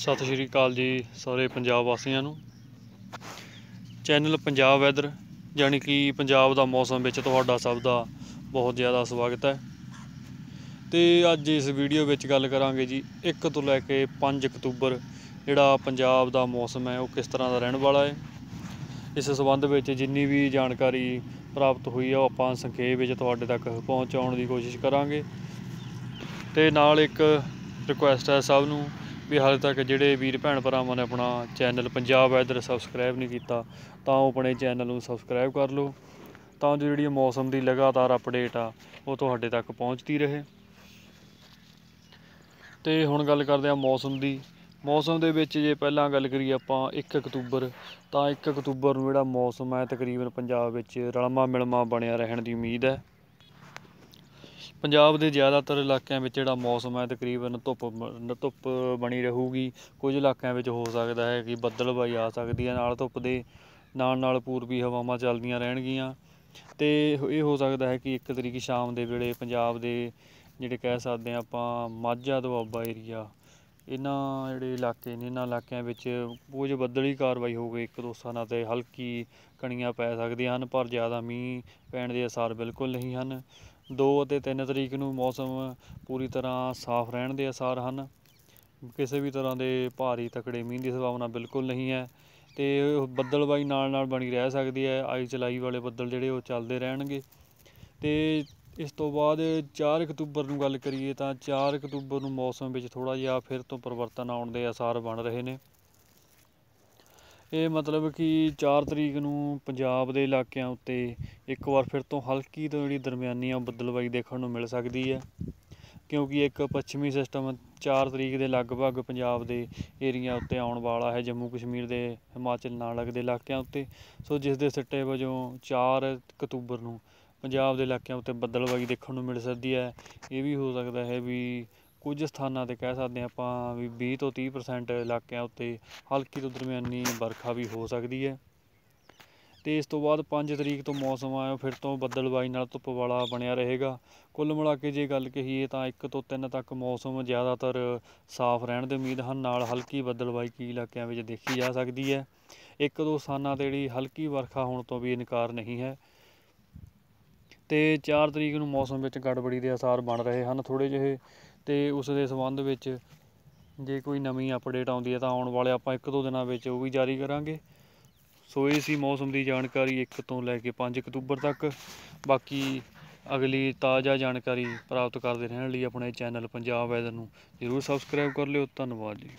ਸਤਿ ਸ਼੍ਰੀ ਅਕਾਲ ਜੀ ਸਾਰੇ ਪੰਜਾਬ ਵਾਸੀਆਂ ਨੂੰ। ਚੈਨਲ ਪੰਜਾਬ ਵੈਦਰ ਯਾਨੀ ਕਿ ਪੰਜਾਬ ਦਾ ਮੌਸਮ ਵਿੱਚ ਤੁਹਾਡਾ ਸਭ ਦਾ ਬਹੁਤ ਜ਼ਿਆਦਾ ਸਵਾਗਤ ਹੈ। ਤੇ ਅੱਜ ਇਸ ਵੀਡੀਓ ਵਿੱਚ ਗੱਲ ਕਰਾਂਗੇ ਜੀ 1 ਤੋਂ ਲੈ ਕੇ 5 ਅਕਤੂਬਰ ਜਿਹੜਾ ਪੰਜਾਬ ਦਾ ਮੌਸਮ ਹੈ, ਉਹ ਕਿਸ ਤਰ੍ਹਾਂ ਦਾ ਰਹਿਣ ਵਾਲਾ ਹੈ। ਇਸ ਸਬੰਧ ਵਿੱਚ ਜਿੰਨੀ ਵੀ ਜਾਣਕਾਰੀ ਪ੍ਰਾਪਤ ਹੋਈ ਹੈ ਉਹ ਆਪਾਂ ਸੰਖੇਪ ਵਿੱਚ ਤੁਹਾਡੇ ਤੱਕ ਪਹੁੰਚਾਉਣ ਦੀ ਕੋਸ਼ਿਸ਼ ਕਰਾਂਗੇ। ਤੇ ਨਾਲ ਇੱਕ ਰਿਕੁਐਸਟ ਹੈ ਸਭ ਨੂੰ ਵੀ ਹਾਲੇ ਤੱਕ ਜਿਹੜੇ ਵੀਰ ਭੈਣ ਭਰਾਵਾਂ ਨੇ ਆਪਣਾ ਚੈਨਲ ਪੰਜਾਬ ਵੈਦਰ ਸਬਸਕ੍ਰਾਈਬ ਨਹੀਂ ਕੀਤਾ, ਤਾਂ ਉਹ ਆਪਣੇ ਚੈਨਲ ਨੂੰ ਸਬਸਕ੍ਰਾਈਬ ਕਰ ਲਓ। ਤਾਂ ਜੋ ਜਿਹੜੀ ਮੌਸਮ ਦੀ ਲਗਾਤਾਰ ਅਪਡੇਟ ਆ, ਉਹ ਤੁਹਾਡੇ ਤੱਕ ਪਹੁੰਚਦੀ ਰਹੇ। ਤੇ ਹੁਣ ਗੱਲ ਕਰਦੇ ਆ ਮੌਸਮ ਦੀ। ਮੌਸਮ ਦੇ ਵਿੱਚ ਜੇ ਪਹਿਲਾਂ ਗੱਲ ਕਰੀਏ ਆਪਾਂ 1 ਅਕਤੂਬਰ, ਤਾਂ 1 ਅਕਤੂਬਰ ਨੂੰ ਜਿਹੜਾ ਮੌਸਮ ਹੈ ਤਕਰੀਬਨ ਪੰਜਾਬ ਵਿੱਚ ਰਲਮਾ ਮਿਲਮਾ ਬਣਿਆ ਰਹਿਣ ਦੀ ਉਮੀਦ ਹੈ। ਪੰਜਾਬ ਦੇ ਜ਼ਿਆਦਾਤਰ ਇਲਾਕਿਆਂ ਵਿੱਚ ਜਿਹੜਾ ਮੌਸਮ ਹੈ ਤਕਰੀਬਨ ਧੁੱਪ ਧੁੱਪ ਬਣੀ ਰਹੂਗੀ। ਕੁਝ ਇਲਾਕਿਆਂ ਵਿੱਚ ਹੋ ਸਕਦਾ ਹੈ ਕਿ ਬੱਦਲਬਾਈ ਆ ਸਕਦੀ ਹੈ। ਨਾਲ ਧੁੱਪ ਦੇ ਨਾਲ ਨਾਲ ਪੂਰਬੀ ਹਵਾਵਾਂ ਚੱਲਦੀਆਂ ਰਹਿਣਗੀਆਂ। ਤੇ ਇਹ ਹੋ ਸਕਦਾ ਹੈ ਕਿ ਇੱਕ ਤਰੀਕ ਸ਼ਾਮ ਦੇ ਵੇਲੇ ਪੰਜਾਬ ਦੇ ਜਿਹੜੇ ਕਹਿ ਸਕਦੇ ਹਾਂ ਆਪਾਂ ਮਾਝਾ ਦੁਆਬਾ ਏਰੀਆ, ਇਹਨਾਂ ਜਿਹੜੇ ਇਲਾਕੇ ਨੇ, ਇਹਨਾਂ ਇਲਾਕਿਆਂ ਵਿੱਚ ਕੁਝ ਬੱਦਲੀ ਕਾਰਵਾਈ ਹੋ ਗਈ। ਇੱਕ ਦੋ ਸਥਾਨਾਂ ਤੇ ਹਲਕੀ ਕਣੀਆਂ ਪੈ ਸਕਦੀਆਂ ਹਨ, ਪਰ ਜ਼ਿਆਦਾ ਮੀਂਹ ਪੈਣ ਦੇ ਅਸਾਰ ਬਿਲਕੁਲ ਨਹੀਂ ਹਨ। 2 ਅਤੇ 3 ਤਰੀਕ ਨੂੰ ਮੌਸਮ ਪੂਰੀ ਤਰ੍ਹਾਂ ਸਾਫ਼ ਰਹਿਣ ਦੇ ਅਸਾਰ ਹਨ। ਕਿਸੇ ਵੀ ਤਰ੍ਹਾਂ ਦੇ ਭਾਰੀ ਤਕੜੇ ਮੀਂਹ ਦੀ ਸੰਭਾਵਨਾ ਬਿਲਕੁਲ ਨਹੀਂ ਹੈ ਤੇ ਬੱਦਲਬਾਈ ਨਾਲ ਨਾਲ ਬਣੀ ਰਹਿ ਸਕਦੀ ਹੈ। ਆਈ ਚਲਾਈ ਵਾਲੇ ਬੱਦਲ ਜਿਹੜੇ ਉਹ ਚੱਲਦੇ ਰਹਿਣਗੇ। ਤੇ ਇਸ ਤੋਂ ਬਾਅਦ 4 ਅਕਤੂਬਰ ਨੂੰ ਗੱਲ ਕਰੀਏ ਤਾਂ 4 ਅਕਤੂਬਰ ਨੂੰ ਮੌਸਮ ਵਿੱਚ ਥੋੜਾ ਜਿਹਾ ਫਿਰ ਤੋਂ ਪਰਿਵਰਤਨ ਆਉਣ ਦੇ ਅਸਾਰ ਬਣ ਰਹੇ ਨੇ। ਇਹ ਮਤਲਬ ਕਿ 4 ਤਰੀਕ ਨੂੰ ਪੰਜਾਬ ਦੇ ਇਲਾਕਿਆਂ ਉੱਤੇ ਇੱਕ ਵਾਰ ਫਿਰ ਤੋਂ ਹਲਕੀ ਤੋਂ ਜਿਹੜੀ ਦਰਮਿਆਨੀ ਆ ਬੱਦਲਬਾਈ ਦੇਖਣ ਨੂੰ ਮਿਲ ਸਕਦੀ ਹੈ। ਕਿਉਂਕਿ ਇੱਕ ਪੱਛਮੀ ਸਿਸਟਮ 4 ਤਰੀਕ ਦੇ ਲਗਭਗ ਪੰਜਾਬ ਦੇ ਏਰੀਆ ਉੱਤੇ ਆਉਣ ਵਾਲਾ ਹੈ, ਜੰਮੂ ਕਸ਼ਮੀਰ ਦੇ, ਹਿਮਾਚਲ ਨਾਲ ਲੱਗਦੇ ਇਲਾਕਿਆਂ ਉੱਤੇ। ਸੋ ਜਿਸ ਦੇ ਸਿੱਟੇ ਵਜੋਂ 4 ਅਕਤੂਬਰ ਨੂੰ ਪੰਜਾਬ ਦੇ ਇਲਾਕਿਆਂ ਉੱਤੇ ਬੱਦਲਬਾਈ ਦੇਖਣ ਨੂੰ ਮਿਲ ਸਕਦੀ ਹੈ। ਇਹ ਵੀ ਹੋ ਸਕਦਾ ਹੈ ਵੀ ਕੁਝ ਸਥਾਨਾਂ ਤੇ ਕਹਿ ਸਕਦੇ ਹਾਂ ਆਪਾਂ ਵੀ 20 ਤੋਂ 30% ਇਲਾਕਿਆਂ ਉੱਤੇ ਹਲਕੀ ਤੋਂ ਦਰਮਿਆਨੀ ਵਰਖਾ ਵੀ ਹੋ ਸਕਦੀ ਹੈ। ਤੇ ਇਸ ਤੋਂ ਬਾਅਦ 5 ਤਰੀਕ ਤੋਂ ਮੌਸਮ ਆ ਉਹ ਫਿਰ ਤੋਂ ਬੱਦਲਬਾਈ ਨਾਲ ਧੁੱਪ ਵਾਲਾ ਬਣਿਆ ਰਹੇਗਾ। ਕੁੱਲ ਮਿਲਾ ਕੇ ਜੇ ਗੱਲ ਕਹੀਏ ਤਾਂ 1 ਤੋਂ 3 ਤੱਕ ਮੌਸਮ ਜ਼ਿਆਦਾਤਰ ਸਾਫ਼ ਰਹਿਣ ਦੀ ਉਮੀਦ ਹਨ। ਨਾਲ ਹਲਕੀ ਬੱਦਲਬਾਈ ਕੀ ਇਲਾਕਿਆਂ ਵਿੱਚ ਦੇਖੀ ਜਾ ਸਕਦੀ ਹੈ। ਇੱਕ ਦੋ ਸਥਾਨਾਂ ਤੇ ਜਿਹੜੀ ਹਲਕੀ ਵਰਖਾ ਹੋਣ ਤੋਂ ਵੀ ਇਨਕਾਰ ਨਹੀਂ ਹੈ। ਤੇ 4 ਤਰੀਕ ਨੂੰ ਮੌਸਮ ਵਿੱਚ ਗੜਬੜੀ ਦੇ ਅਸਾਰ ਬਣ ਰਹੇ ਹਨ। ਥੋੜੇ ਜਿਹੇ ਅਤੇ ਉਸ ਦੇ ਸੰਬੰਧ ਵਿੱਚ ਜੇ ਕੋਈ ਨਵੀਂ ਅਪਡੇਟ ਆਉਂਦੀ ਹੈ ਤਾਂ ਆਉਣ ਵਾਲੇ ਆਪਾਂ ਇੱਕ ਦੋ ਦਿਨਾਂ ਵਿੱਚ ਉਹ ਵੀ ਜਾਰੀ ਕਰਾਂਗੇ। ਸੋ ਇਹ ਸੀ ਮੌਸਮ ਦੀ ਜਾਣਕਾਰੀ 1 ਤੋਂ ਲੈ ਕੇ 5 ਅਕਤੂਬਰ ਤੱਕ। ਬਾਕੀ ਅਗਲੀ ਤਾਜ਼ਾ ਜਾਣਕਾਰੀ ਪ੍ਰਾਪਤ ਕਰਦੇ ਰਹਿਣ ਲਈ ਆਪਣੇ ਚੈਨਲ ਪੰਜਾਬ ਵੈਦਰ ਨੂੰ ਜ਼ਰੂਰ ਸਬਸਕ੍ਰਾਈਬ ਕਰ ਲਿਓ। ਧੰਨਵਾਦ ਜੀ।